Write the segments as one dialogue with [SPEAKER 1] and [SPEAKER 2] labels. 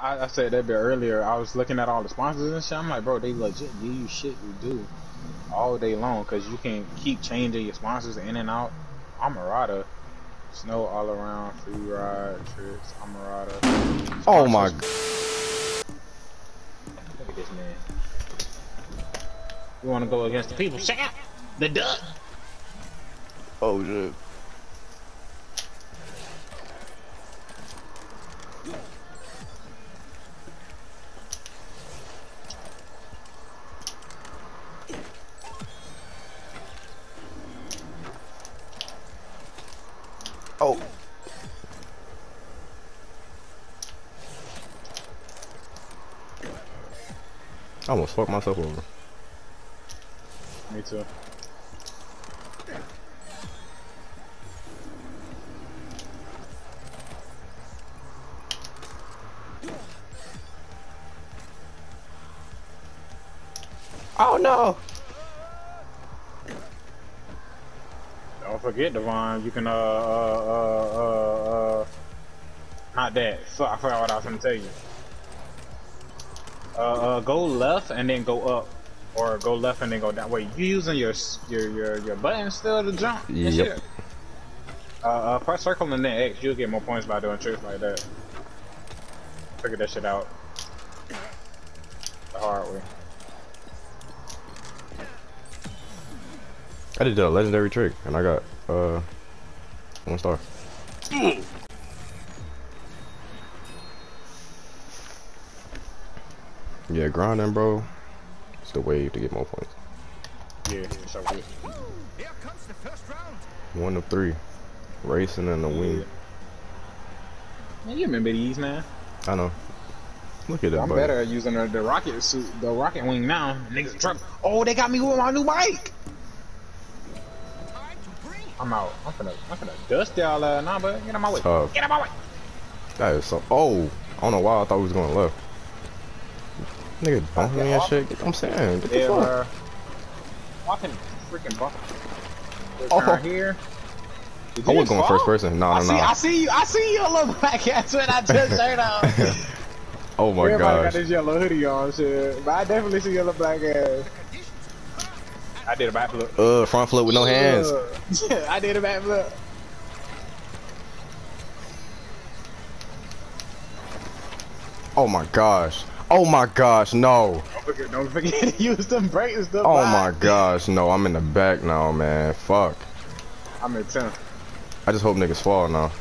[SPEAKER 1] I, I said that bit earlier. I was looking at all the sponsors and shit. I'm like, bro, they legit give you shit you do all day long because you can keep changing your sponsors in and out. Amarada, snow all around, free ride trips, Amarada.
[SPEAKER 2] Oh my.
[SPEAKER 1] Look at this man. You want to go against the people? Check out the duck.
[SPEAKER 2] Oh shit. I almost fucked myself over.
[SPEAKER 1] Me too.
[SPEAKER 2] Oh no!
[SPEAKER 1] Don't forget, Devon, you can, uh, uh, uh, uh, uh, not that. So I forgot what I was gonna tell you. Uh, uh, go left and then go up. Or go left and then go down. Wait, you using your your your, your button still to jump?
[SPEAKER 2] Yep.
[SPEAKER 1] shit? Uh, uh, press circle and then X. You'll get more points by doing tricks like that. Figure that shit out. The hard way.
[SPEAKER 2] I did a legendary trick and I got uh one star. Yeah, grinding, bro. It's the wave to get more points.
[SPEAKER 1] Yeah, so good.
[SPEAKER 3] Here comes the first round.
[SPEAKER 2] One of three, racing in the wing.
[SPEAKER 1] Man, you remember these, man.
[SPEAKER 2] I know. Look at that.
[SPEAKER 1] I'm
[SPEAKER 2] buddy.
[SPEAKER 1] better at using the, the rocket suit, the rocket wing now. Niggas truck. Oh, they got me with my new bike.
[SPEAKER 3] Time to bring it.
[SPEAKER 1] I'm out. I'm finna, I'm finna dust y'all. Uh, nah, but get out my way.
[SPEAKER 2] Tough.
[SPEAKER 1] Get out my way.
[SPEAKER 2] That is so. Oh, I don't know why I thought we was going left. Nigga, bumping me and shit. Get, I'm saying, get the
[SPEAKER 1] Yeah,
[SPEAKER 2] fuck.
[SPEAKER 1] bro. Walking freaking bump.
[SPEAKER 2] Oh.
[SPEAKER 1] Turn here. Did
[SPEAKER 2] I was going
[SPEAKER 1] fall?
[SPEAKER 2] first person. No,
[SPEAKER 1] I
[SPEAKER 2] no,
[SPEAKER 1] see, I see you. I see your little black ass when I just shirt off.
[SPEAKER 2] Oh my god.
[SPEAKER 1] Everybody got this yellow hoodie on, shit. But I definitely see yellow black ass. I did a backflip.
[SPEAKER 2] Uh, front flip with no hands.
[SPEAKER 1] Uh, I did a backflip.
[SPEAKER 2] Oh my gosh. Oh my gosh, no.
[SPEAKER 1] Don't forget, don't forget to use them brakes.
[SPEAKER 2] Oh my gosh, no. I'm in the back now, man. Fuck.
[SPEAKER 1] I'm in 10.
[SPEAKER 2] I just hope niggas fall now.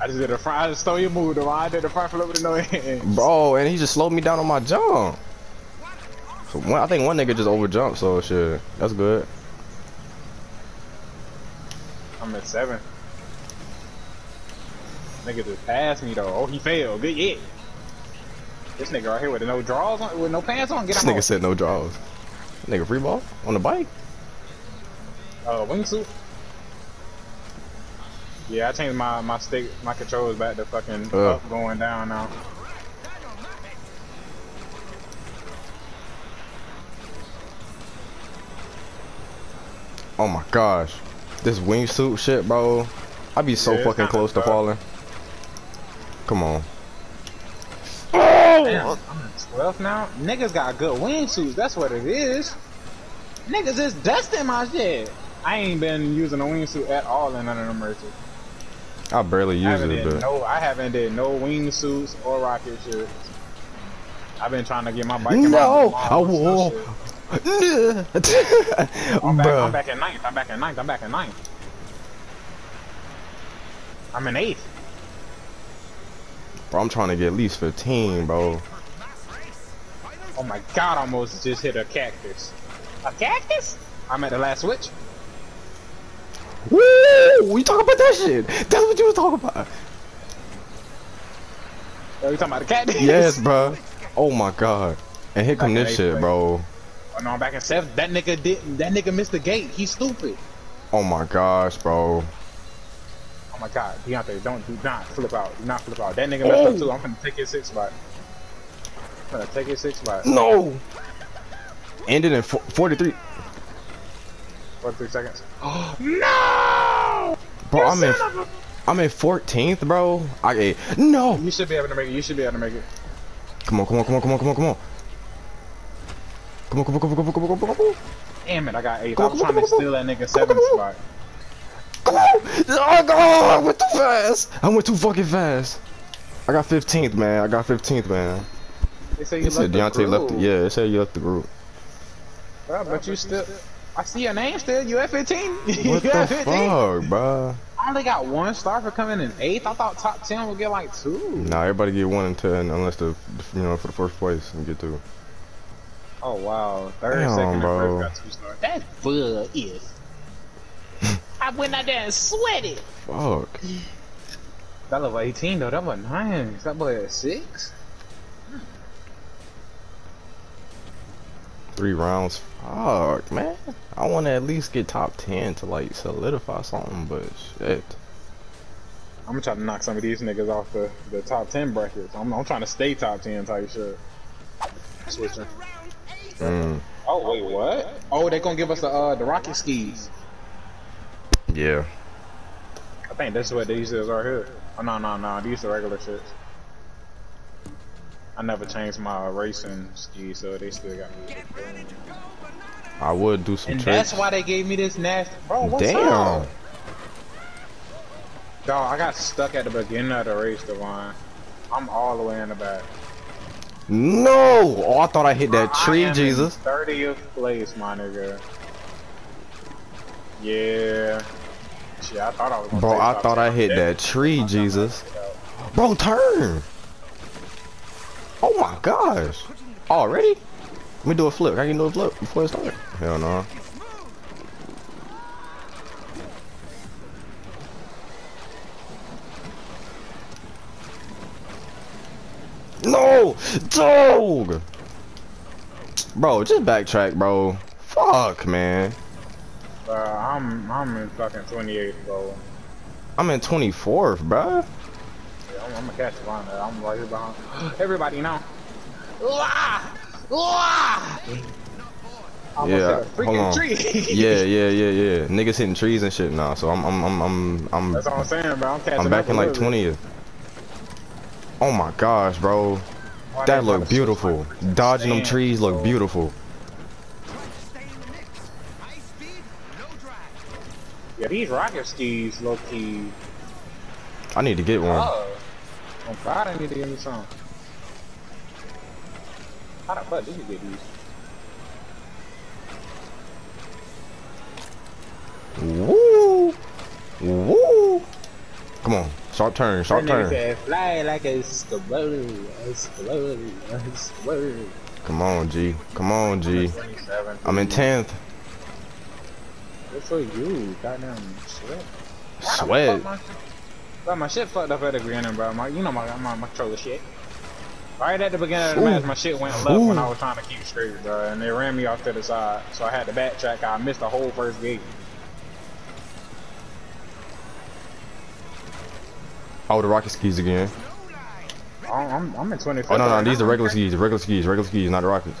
[SPEAKER 1] I just did a front. I just stole your move, though. I did a front flip with no hands.
[SPEAKER 2] Bro, and he just slowed me down on my jump. So one, I think one nigga just overjumped, so shit. That's good.
[SPEAKER 1] I'm at 7. Nigga just passed me, though. Oh, he failed. Good hit. This nigga right here with no drawers on, with no pants on. Get
[SPEAKER 2] This nigga said no draws. Nigga free ball on the bike?
[SPEAKER 1] Uh, wingsuit. Yeah, I changed my my stick, my controls back to fucking
[SPEAKER 2] Uh.
[SPEAKER 1] up, going down now.
[SPEAKER 2] Oh my gosh. This wingsuit shit, bro. I'd be so
[SPEAKER 1] Yeah,
[SPEAKER 2] fucking close to falling. Come on.
[SPEAKER 1] Damn, I'm at 12 now. Niggas got good wingsuits. That's what it is. Niggas is dusting my shit. I ain't been using a wingsuit at all in none of them races.
[SPEAKER 2] I barely use
[SPEAKER 1] haven't
[SPEAKER 2] it, but
[SPEAKER 1] no, I haven't did no wingsuits or rocket shit. I've been trying to get my bike.
[SPEAKER 2] No!
[SPEAKER 1] mom
[SPEAKER 2] I
[SPEAKER 1] and
[SPEAKER 2] will.
[SPEAKER 1] shit. I'm back, I'm back at ninth. I'm back at ninth. I'm back at ninth. I'm in eighth.
[SPEAKER 2] Bro, I'm trying to get at least 15, bro.
[SPEAKER 3] Mass race. Final
[SPEAKER 1] Oh my god, I almost just hit a cactus. A cactus? I'm at the last switch.
[SPEAKER 2] Woo! We talking about that shit. That's what you was talking about.
[SPEAKER 1] Oh, you talking about the cactus?
[SPEAKER 2] Yes, bro. Oh my god. And here come this shit, bro.
[SPEAKER 1] Oh no, I'm back in seventh. That nigga did. That nigga missed the gate. He's stupid.
[SPEAKER 2] Oh my gosh, bro.
[SPEAKER 1] Oh my god, Deontay, don't do not flip out. Do not flip out. That nigga messed
[SPEAKER 2] Oh.
[SPEAKER 1] up too. I'm gonna take his six spot. I'm gonna take his six spot.
[SPEAKER 2] No. Ended in fo- 43.
[SPEAKER 1] 43 seconds. Oh no!
[SPEAKER 2] Bro,
[SPEAKER 1] You
[SPEAKER 2] I'm in. I'm in 14th, bro. I eh, no.
[SPEAKER 1] You should be able to make it. You should be able to make it.
[SPEAKER 2] Come on, come on, come on, come on, come on, come on. Come on, come on, come on, come on, come on, come on, come on.
[SPEAKER 1] Damn it, I got eight. I was trying to steal that nigga seven spot.
[SPEAKER 2] Oh, oh, God, I went too fast. I went too fucking fast. I got 15th, man. I got 15th, man.
[SPEAKER 1] They say you
[SPEAKER 2] It said
[SPEAKER 1] left the
[SPEAKER 2] Deontay left. The, yeah, it said you left the group.
[SPEAKER 1] Bro, but you still. I see your name still. You at 15?
[SPEAKER 2] What the
[SPEAKER 1] 15?
[SPEAKER 2] fuck, bruh?
[SPEAKER 1] I only got one star for coming in eighth. I thought top 10 would get like two.
[SPEAKER 2] Nah, everybody get one and ten unless the you know for the first place and get two.
[SPEAKER 1] Oh wow, third,
[SPEAKER 2] Damn,
[SPEAKER 1] second,
[SPEAKER 2] bro.
[SPEAKER 1] and first got two stars. That's full is. I went out there and sweated.
[SPEAKER 2] Fuck.
[SPEAKER 1] That level 18 though, that was nice. That boy at six.
[SPEAKER 2] Three rounds. Fuck, man. I want to at least get top ten to like solidify something, but shit.
[SPEAKER 1] I'm gonna try to knock some of these niggas off the, the top 10 brackets. I'm, I'm trying to stay top 10 type shit. Switching.
[SPEAKER 2] Mm,
[SPEAKER 1] Oh wait, what? Oh, they gonna give us the uh the rocket skis.
[SPEAKER 2] Yeah.
[SPEAKER 1] I think that's what these is right here. Oh no no no, these are regular shits. I never changed my racing ski, so they still got me.
[SPEAKER 3] Get ready to go banana.
[SPEAKER 2] I would do some
[SPEAKER 1] And
[SPEAKER 2] tricks.
[SPEAKER 1] that's why they gave me this nasty. Bro, what's
[SPEAKER 2] Damn.
[SPEAKER 1] up? Dog, I got stuck at the beginning of the race, Devon. I'm all the way in the back.
[SPEAKER 2] No! Oh, I thought I hit that
[SPEAKER 1] I
[SPEAKER 2] tree,
[SPEAKER 1] am in
[SPEAKER 2] Jesus.
[SPEAKER 1] 30th place, my nigga. Yeah. Shit, I thought I was
[SPEAKER 2] Bro, I thought I hit that tree, Jesus. Bro, turn! Oh my gosh. Already? Let me do a flip. How you do a flip before it starts? Hell no. No! Dog! Bro, just backtrack, bro. Fuck, man.
[SPEAKER 1] Uh, I'm I'm in fucking 28th, bro.
[SPEAKER 2] I'm in 24th, bro.
[SPEAKER 1] Yeah, I'm, I'm gonna catch one. I'm right here behind. Everybody now. Wah! Wah!
[SPEAKER 2] Yeah,
[SPEAKER 1] a
[SPEAKER 2] hold on. Yeah, yeah, yeah, yeah. Niggas hitting trees and shit now, so I'm, I'm, I'm, I'm, I'm,
[SPEAKER 1] That's what I'm saying, bro. I'm catching
[SPEAKER 2] I'm back in like
[SPEAKER 1] little bit.
[SPEAKER 2] 20th. Oh my gosh, bro.
[SPEAKER 1] Why
[SPEAKER 2] That
[SPEAKER 1] they
[SPEAKER 2] look beautiful. Dodging them trees look
[SPEAKER 1] bro?
[SPEAKER 2] beautiful.
[SPEAKER 1] Yeah, these rocket skis, low key.
[SPEAKER 2] I need to get one.
[SPEAKER 1] Oh, I'm proud. I need to get me some. How the fuck did you get these?
[SPEAKER 2] Woo! Woo! Come on. Sharp turn, sharp turn.
[SPEAKER 1] said, fly like a squirrel, a squirrel, a squirrel.
[SPEAKER 2] Come on, G. Come on, G.
[SPEAKER 1] 27,
[SPEAKER 2] I'm in 10th.
[SPEAKER 1] Good for you, goddamn sweat.
[SPEAKER 2] Sweat.
[SPEAKER 1] Fuck my, bro, my shit fucked up at the beginning, bro. My, you know my my, my controller shit. Right at the beginning of the
[SPEAKER 2] Ooh.
[SPEAKER 1] match, my shit went left when I was trying to keep straight, bro, and they ran me off to the side. So I had to backtrack. I missed the whole first gate.
[SPEAKER 2] Oh, the rocket skis again.
[SPEAKER 1] I'm I'm, I'm in 25th.
[SPEAKER 2] Oh, no, no. These are regular skis. Regular skis. Regular skis, not the rockets.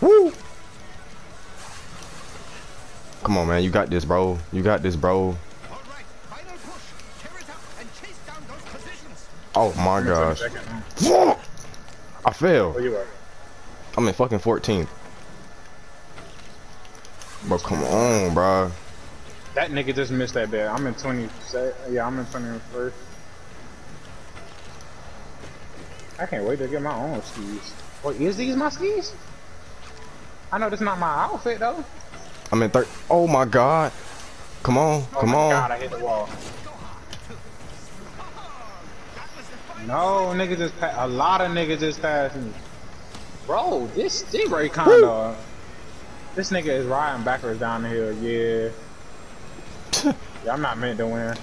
[SPEAKER 2] Woo! Come on, man. You got this, bro. You got this, bro.
[SPEAKER 3] All right, final push. Tear it up and chase down those positions.
[SPEAKER 2] Oh my gosh.
[SPEAKER 1] 22nd now.
[SPEAKER 2] Fuck! I failed.
[SPEAKER 1] Where you at?
[SPEAKER 2] I'm in fucking 14th. Bro, come on, bro.
[SPEAKER 1] That nigga just missed that bet. I'm in 20. Yeah, I'm in 21st. I can't wait to get my own skis. Wait, is these my skis? I know this not my outfit though.
[SPEAKER 2] I'm in third. Oh my god. Come on,
[SPEAKER 1] Oh
[SPEAKER 2] come on.
[SPEAKER 1] God, I hit the wall. No, nigga just a lot of niggas just passed me. Bro, this this Ray kinda. This nigga is riding backwards down the hill. Yeah. yeah, I'm not meant to win.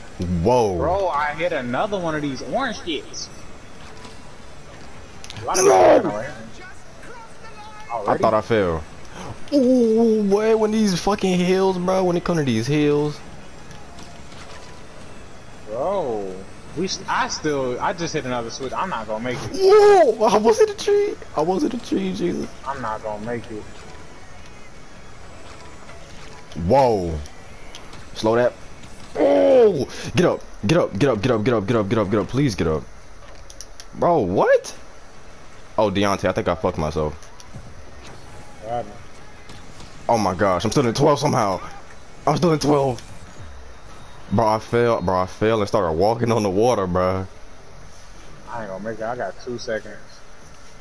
[SPEAKER 2] Whoa.
[SPEAKER 1] Bro, I hit another one of these orange shits. A lot of
[SPEAKER 2] No!
[SPEAKER 1] niggas got right here.
[SPEAKER 2] I thought I fell. Ooh, boy, when these fucking hills, bro, when it come to these hills.
[SPEAKER 1] Bro, we. s- I still. I just hit another switch. I'm not gonna make it.
[SPEAKER 2] Whoa! I was in a tree. I was in a tree, Jesus.
[SPEAKER 1] I'm not gonna make it.
[SPEAKER 2] Whoa. Slow that. Oh! Get up. Get up. Get up. Get up. Get up. Get up. Get up. Get up. Please get up. Bro, what? Oh, Deontay, I think I fucked myself.
[SPEAKER 1] God.
[SPEAKER 2] Oh my gosh, I'm still in 12 somehow. I'm still in 12. Bro, I fell, bro, I fell and started walking on the water, bro.
[SPEAKER 1] I ain't gonna make it. I got two seconds.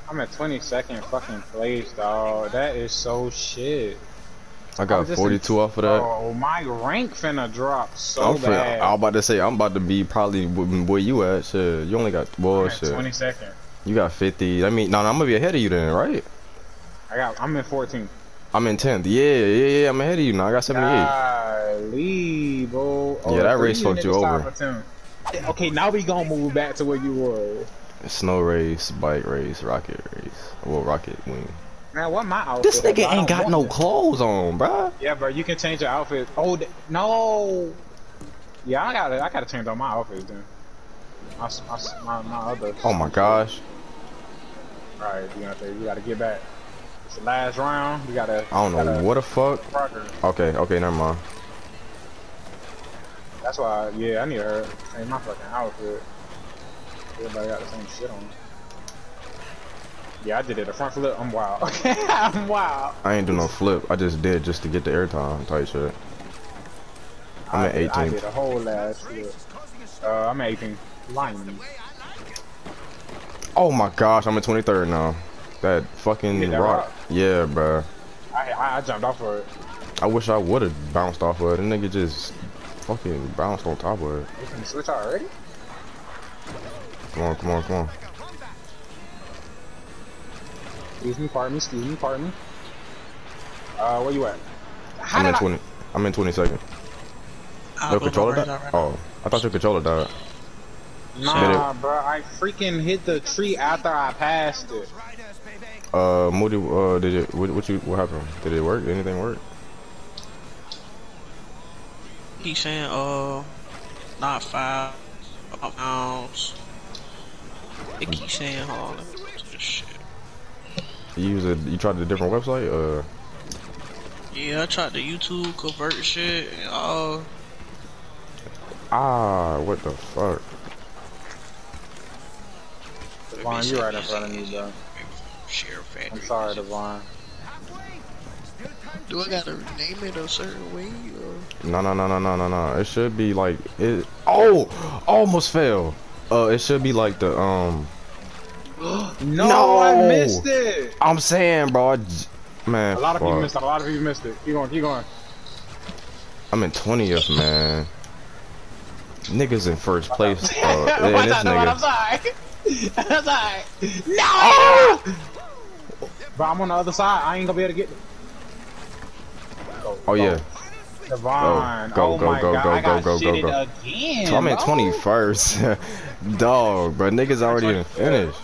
[SPEAKER 1] I'm at 22nd fucking place, dog. That is so shit.
[SPEAKER 2] I got
[SPEAKER 1] just
[SPEAKER 2] 42 off of that.
[SPEAKER 1] Oh, my rank finna drop so
[SPEAKER 2] I'm,
[SPEAKER 1] bad.
[SPEAKER 2] I was about to say, I'm about to be probably where you at. Shit, you only got, well,
[SPEAKER 1] I'm
[SPEAKER 2] shit.
[SPEAKER 1] 22nd.
[SPEAKER 2] You got 50. I mean, no, no, I'm gonna be ahead of you then, right?
[SPEAKER 1] I got. I'm in 14th.
[SPEAKER 2] I'm in 10th. Yeah, yeah, yeah, I'm ahead of you now. I got 78.
[SPEAKER 1] Golly, bro.
[SPEAKER 2] Yeah, that race fucked you over.
[SPEAKER 1] top of 10. Okay, now we gonna move back to where you were.
[SPEAKER 2] Snow race, bike race, rocket race. Well, rocket wing.
[SPEAKER 1] Man, what my outfit?
[SPEAKER 2] This nigga ain't got no
[SPEAKER 1] this.
[SPEAKER 2] clothes on, bro.
[SPEAKER 1] Yeah, bro, you can change your outfit. Oh no. Yeah, I gotta, I gotta change all my outfits then. My, my, my, my other.
[SPEAKER 2] Oh my gosh.
[SPEAKER 1] Alright, you gotta, you gotta get back. It's the last round. We gotta.
[SPEAKER 2] I don't know what the fuck.
[SPEAKER 1] progress.
[SPEAKER 2] Okay, okay, never mind.
[SPEAKER 1] That's why, yeah, I need to change my fucking outfit. Everybody got the same shit on. Yeah, I did it. A front flip. I'm wild. Okay, I'm wild.
[SPEAKER 2] I ain't do no flip. I just did just to get the airtime type shit. I'm
[SPEAKER 1] I
[SPEAKER 2] at
[SPEAKER 1] did- I did a whole last flip. Uh, I'm at 18. Lying.
[SPEAKER 2] Oh my gosh, I'm at 23rd now. That fucking
[SPEAKER 1] that
[SPEAKER 2] rock.
[SPEAKER 1] rock?
[SPEAKER 2] Yeah, bro.
[SPEAKER 1] I, I, I jumped off of it.
[SPEAKER 2] I wish I would have bounced off of it. The nigga just fucking bounced on top of it.
[SPEAKER 1] You can switch already?
[SPEAKER 2] Come on, come on, come on.
[SPEAKER 1] Excuse me, pardon me, excuse me, pardon me. Uh, where you at? How
[SPEAKER 2] I'm in
[SPEAKER 1] did I-
[SPEAKER 2] 20. I'm in 22nd.
[SPEAKER 4] I'll
[SPEAKER 2] Your
[SPEAKER 4] go
[SPEAKER 2] controller
[SPEAKER 4] right
[SPEAKER 2] died?
[SPEAKER 4] now.
[SPEAKER 2] Oh, I thought your controller died.
[SPEAKER 1] Nah, bro, I freaking hit the tree after I passed it.
[SPEAKER 3] Riders, baby.
[SPEAKER 2] Uh, Moody, uh, did it? What, what you? What happened? Did it work? Did anything work?
[SPEAKER 4] He's saying, uh, not five pounds. It keeps saying, hold on, let me go to this shit.
[SPEAKER 2] You use a? You tried a different website? Uh,
[SPEAKER 4] Yeah, I tried the YouTube convert shit, and uh,
[SPEAKER 2] ah, what the fuck?
[SPEAKER 1] Devon, you right in front of me, bro.
[SPEAKER 4] Share factory.
[SPEAKER 1] I'm sorry, Devon.
[SPEAKER 4] Do I gotta name it a certain way? Or?
[SPEAKER 2] No, no, no, no, no, no, no. It should be like it. Oh, almost fell. Uh, it should be like the um.
[SPEAKER 1] No,
[SPEAKER 2] No!
[SPEAKER 1] I missed it.
[SPEAKER 2] I'm saying, bro. I j- man,
[SPEAKER 1] A lot of people missed it. A lot of people missed it. Keep going, keep going.
[SPEAKER 2] I'm in 20th, man. Niggas in first place. Uh,
[SPEAKER 1] What's
[SPEAKER 2] and this
[SPEAKER 1] that, Devon? I'm sorry. I'm sorry. No! But I'm on the other side. I ain't gonna be able to get. Go,
[SPEAKER 2] Oh
[SPEAKER 1] go.
[SPEAKER 2] yeah.
[SPEAKER 1] Devon.
[SPEAKER 2] Go,
[SPEAKER 1] oh
[SPEAKER 2] go,
[SPEAKER 1] my
[SPEAKER 2] go,
[SPEAKER 1] God.
[SPEAKER 2] go, go, go, go, go.
[SPEAKER 1] again.
[SPEAKER 2] So I'm at 21st. Dog, bro. Niggas already finished.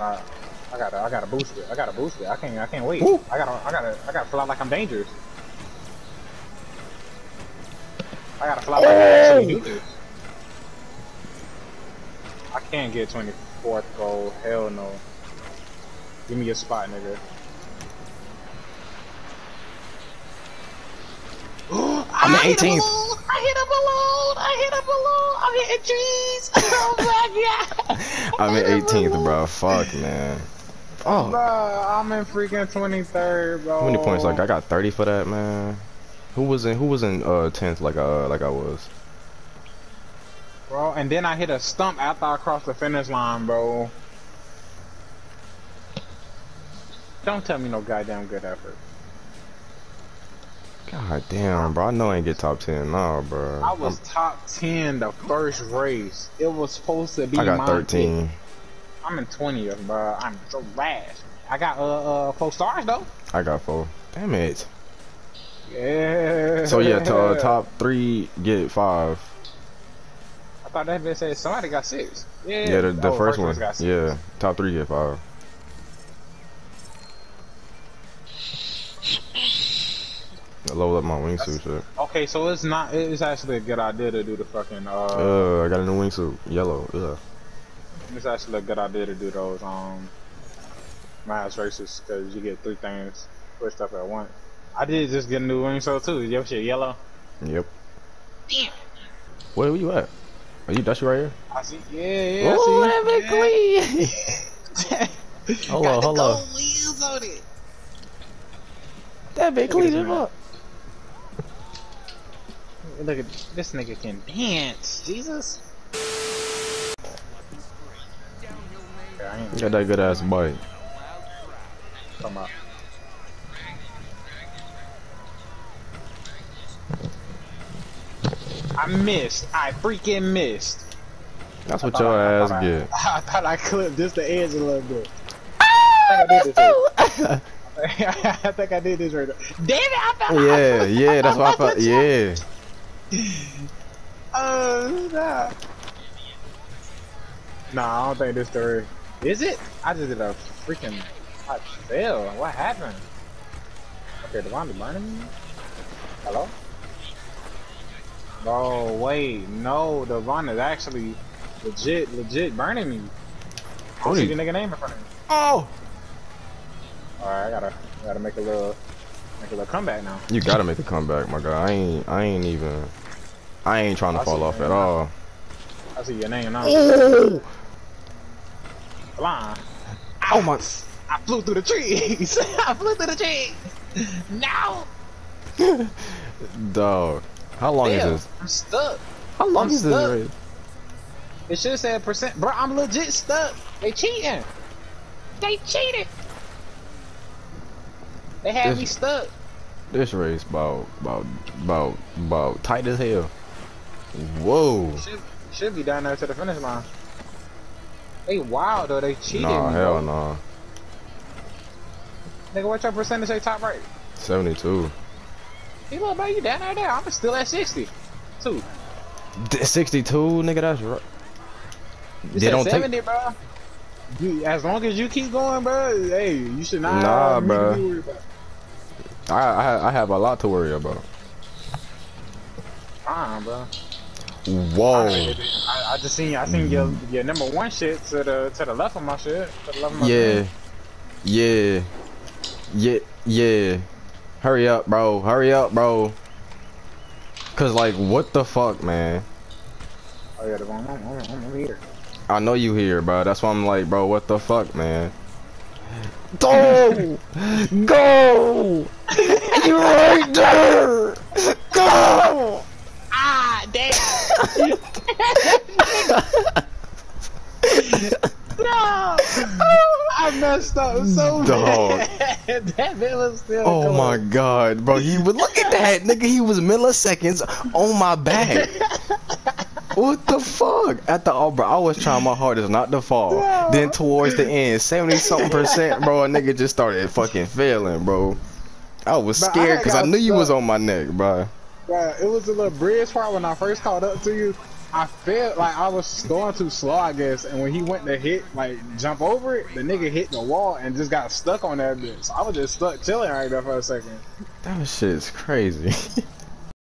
[SPEAKER 1] I gotta, I gotta boost it. I gotta boost it. I can't, I can't wait.
[SPEAKER 2] Woo.
[SPEAKER 1] I gotta, I gotta, I gotta fly like I'm dangerous. I gotta fly like I actually do this. I can't get 24th goal. Hell no. Give me a spot, nigga.
[SPEAKER 2] I'm at 18th.
[SPEAKER 1] I hit a balloon. I hit a balloon. I'm hitting trees. Oh my god.
[SPEAKER 2] I'm at 18th, bro. Fuck, man. Oh,
[SPEAKER 1] Bro, I'm in freaking 23rd, bro.
[SPEAKER 2] how many points? Like I got 30 for that, man. Who was in? Who was in uh 10th? Like uh like I was.
[SPEAKER 1] Bro, and then I hit a stump after I crossed the finish line, bro. Don't tell me no goddamn good effort.
[SPEAKER 2] God damn, bro. I know I ain't get top 10. Nah, bro.
[SPEAKER 1] I was top 10 the first race. It was supposed to be
[SPEAKER 2] I got
[SPEAKER 1] my
[SPEAKER 2] 13.
[SPEAKER 1] pick. I'm in 20th, bro. I'm trash. I got uh uh four stars though.
[SPEAKER 2] I got four. Damn it.
[SPEAKER 1] Yeah.
[SPEAKER 2] So yeah, to, uh, top three get five.
[SPEAKER 1] I thought that bitch said somebody got six. Yeah.
[SPEAKER 2] Yeah, the, the
[SPEAKER 1] Oh,
[SPEAKER 2] first one.
[SPEAKER 1] got six.
[SPEAKER 2] Yeah, top three get five. Leveled up my wingsuit shit.
[SPEAKER 1] Okay, so it's not. It's actually a good idea to do the fucking. Uh,
[SPEAKER 2] Uh, I got a new wingsuit, yellow. Yeah.
[SPEAKER 1] it's actually a good idea to do those um mass races because you get three things pushed up at once. I did just get a new wing so too. Your shit yellow.
[SPEAKER 2] Yep.
[SPEAKER 1] Damn.
[SPEAKER 2] Where, where you at? Are you that's you right here?
[SPEAKER 1] I see. Yeah, yeah.
[SPEAKER 2] Ooh,
[SPEAKER 1] I
[SPEAKER 2] that
[SPEAKER 1] see.
[SPEAKER 2] big
[SPEAKER 1] Yeah.
[SPEAKER 2] clean. Hold
[SPEAKER 1] Got
[SPEAKER 2] on, hold on.
[SPEAKER 1] gold wheels on it.
[SPEAKER 2] That big
[SPEAKER 1] Look at
[SPEAKER 2] clean
[SPEAKER 1] this
[SPEAKER 2] as
[SPEAKER 1] man.
[SPEAKER 2] fuck.
[SPEAKER 1] Look at this nigga can dance. Jesus. Yeah, I
[SPEAKER 2] got that good ass bite.
[SPEAKER 1] Come about. I missed. I freaking missed.
[SPEAKER 2] That's what your
[SPEAKER 1] I- I
[SPEAKER 2] ass
[SPEAKER 1] thought I-
[SPEAKER 2] get.
[SPEAKER 1] I thought I clipped just the edge a little bit. Ah, I think I did this right. I think I did this right. Damn it! I thought
[SPEAKER 2] yeah, yeah, that's what I thought. Yeah.
[SPEAKER 1] Oh, nah. Nah, I don't think this story. Is it? I just did a freaking hot spell. What happened? Okay, Devon is burning me? Hello? Oh, wait. No, the Devon is actually legit, legit burning me. I
[SPEAKER 2] Who
[SPEAKER 1] see the nigga name in front of me.
[SPEAKER 2] Oh.
[SPEAKER 1] Alright, I gotta, I gotta make a little, make a comeback now.
[SPEAKER 2] You gotta make a comeback, my guy. I ain't, I ain't even, I ain't trying to
[SPEAKER 1] I
[SPEAKER 2] fall off at all.
[SPEAKER 1] I see your name now.
[SPEAKER 2] Oh,
[SPEAKER 1] Blind.
[SPEAKER 2] oh my,
[SPEAKER 1] I flew through the trees. I flew through the trees. Now.
[SPEAKER 2] dog. How long
[SPEAKER 1] Damn,
[SPEAKER 2] is this?
[SPEAKER 1] I'm stuck.
[SPEAKER 2] How long
[SPEAKER 1] I'm
[SPEAKER 2] is this
[SPEAKER 1] stuck.
[SPEAKER 2] race?
[SPEAKER 1] It should have said percent. Bro, I'm legit stuck. They cheating. They cheated. They had
[SPEAKER 2] This-
[SPEAKER 1] me stuck.
[SPEAKER 2] This race about, about, about, about tight as hell. Whoa.
[SPEAKER 1] Should, should be down there to the finish line. They wild though. They cheated.
[SPEAKER 2] Nah,
[SPEAKER 1] me,
[SPEAKER 2] hell
[SPEAKER 1] bro.
[SPEAKER 2] nah.
[SPEAKER 1] Nigga, what's your percentage say top right?
[SPEAKER 2] 72.
[SPEAKER 1] Hey, look, bro, you down there? there. I'm still at 60. Two.
[SPEAKER 2] D- 62, nigga, that's right.
[SPEAKER 1] You
[SPEAKER 2] They
[SPEAKER 1] said
[SPEAKER 2] don't take-
[SPEAKER 1] 70, bro. You, as long as you keep going, bro, hey, you should not.
[SPEAKER 2] Nah, bro.
[SPEAKER 1] be worried about-
[SPEAKER 2] I, I, I have a lot to worry about.
[SPEAKER 1] Fine, bro.
[SPEAKER 2] Whoa.
[SPEAKER 1] I, I just seen I seen your your number one shit to the to the left of my shit. To the left of my
[SPEAKER 2] Yeah. Yeah. Yeah. Yeah. Hurry up, bro. Hurry up, bro. Cause like, what the fuck, man?
[SPEAKER 1] Oh yeah, the one. I'm, I'm, I'm here.
[SPEAKER 2] I know you here, bro. That's why I'm like, bro, what the fuck, man? Go! Go! You're right there! Go!
[SPEAKER 1] Ah, damn! no! I messed up so
[SPEAKER 2] Dog.
[SPEAKER 1] bad. that bit was still.
[SPEAKER 2] Oh
[SPEAKER 1] going.
[SPEAKER 2] my god, bro. He was look at that, nigga. He was milliseconds on my back. What the fuck? At the oh, bro, I was trying my hardest not to fall.
[SPEAKER 1] No.
[SPEAKER 2] Then towards the end, seventy something percent, bro, a nigga just started fucking failing, bro. I was
[SPEAKER 1] Bro,
[SPEAKER 2] scared because I
[SPEAKER 1] got
[SPEAKER 2] knew you was on my neck, bro.
[SPEAKER 1] Bro, it was a little bridge part when I first caught up to you. I felt like I was going too slow, I guess, and when he went to hit, like jump over it, the nigga hit the wall and just got stuck on that bitch. So I was just stuck chilling right there for a second.
[SPEAKER 2] That shit's crazy.